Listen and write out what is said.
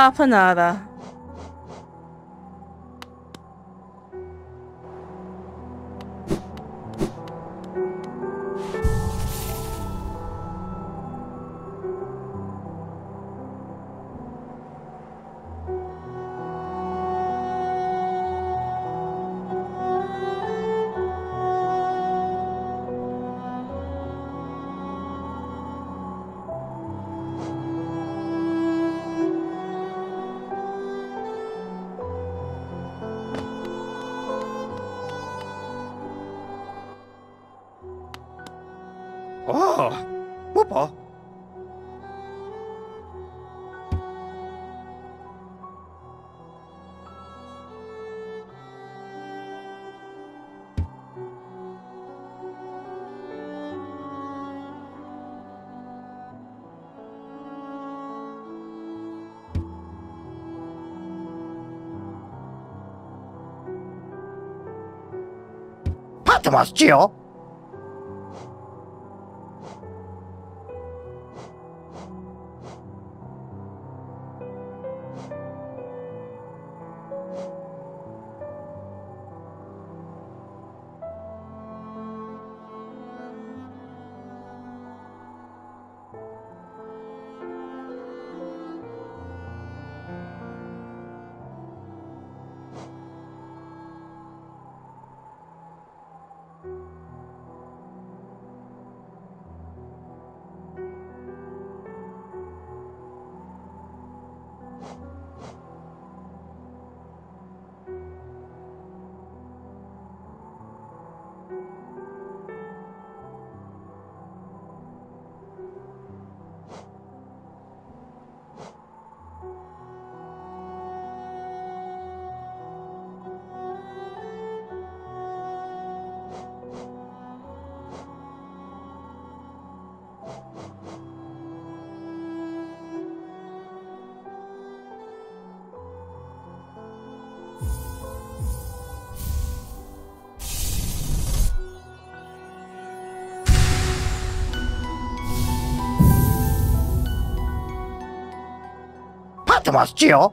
papa ってますちよ。ますちよ